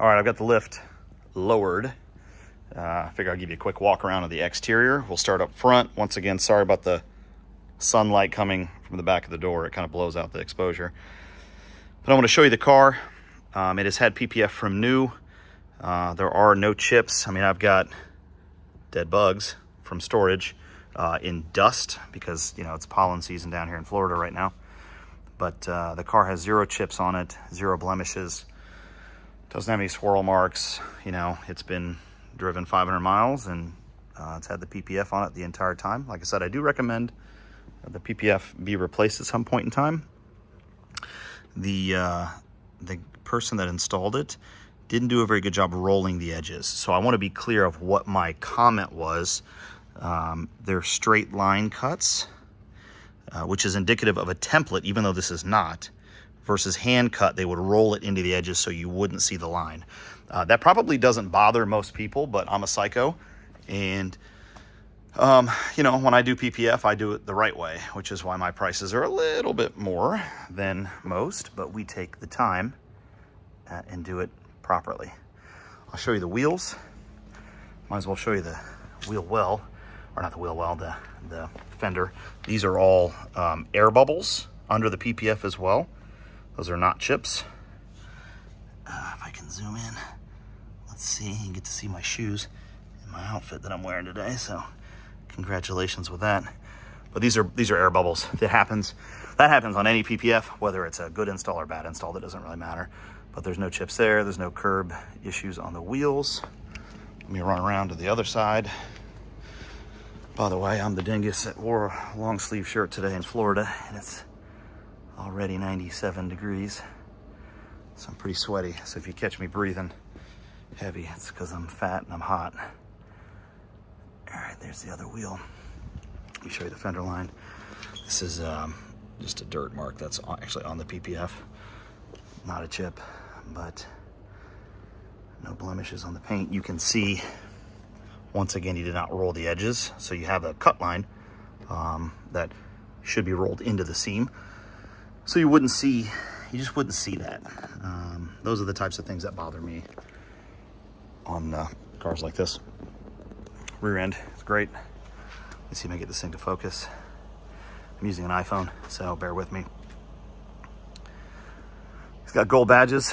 All right, I've got the lift lowered. Uh, I figure I'll give you a quick walk around of the exterior. We'll start up front. Once again, sorry about the sunlight coming from the back of the door. It kind of blows out the exposure. But I want to show you the car. Um, it has had PPF from new. Uh, there are no chips. I mean, I've got dead bugs from storage uh, in dust because, you know, it's pollen season down here in Florida right now. But uh, the car has zero chips on it, zero blemishes. Doesn't have any swirl marks. You know, it's been driven 500 miles and uh, it's had the PPF on it the entire time. Like I said, I do recommend the PPF be replaced at some point in time. The, uh, the person that installed it didn't do a very good job rolling the edges. So I want to be clear of what my comment was. Um, they're straight line cuts, uh, which is indicative of a template, even though this is not versus hand cut, they would roll it into the edges so you wouldn't see the line. Uh, that probably doesn't bother most people, but I'm a psycho. And, um, you know, when I do PPF, I do it the right way, which is why my prices are a little bit more than most, but we take the time uh, and do it properly. I'll show you the wheels. Might as well show you the wheel well, or not the wheel well, the, the fender. These are all um, air bubbles under the PPF as well. Those are not chips. Uh, if I can zoom in, let's see, you get to see my shoes and my outfit that I'm wearing today. So congratulations with that. But these are these are air bubbles. That happens. That happens on any PPF, whether it's a good install or bad install. That doesn't really matter. But there's no chips there. There's no curb issues on the wheels. Let me run around to the other side. By the way, I'm the dingus that wore a long sleeve shirt today in Florida, and it's already 97 degrees. So I'm pretty sweaty. So if you catch me breathing heavy, it's because I'm fat and I'm hot. All right, there's the other wheel. Let me show you the fender line. This is um, just a dirt mark that's actually on the PPF. Not a chip, but no blemishes on the paint. You can see, once again, he did not roll the edges. So you have a cut line um, that should be rolled into the seam. So you wouldn't see, you just wouldn't see that. Um, those are the types of things that bother me on uh, cars like this. Rear end is great. Let's see if I get this thing to focus. I'm using an iPhone, so bear with me. It's got gold badges,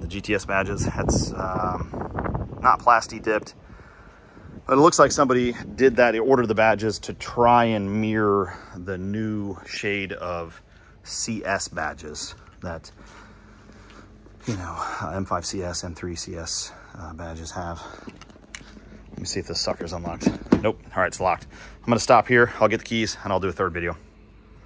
the GTS badges. It's um, not plasti dipped, but it looks like somebody did that. They ordered the badges to try and mirror the new shade of CS badges that, you know, uh, M5CS, M3CS uh, badges have. Let me see if this sucker's unlocked. Nope. All right, it's locked. I'm going to stop here. I'll get the keys and I'll do a third video.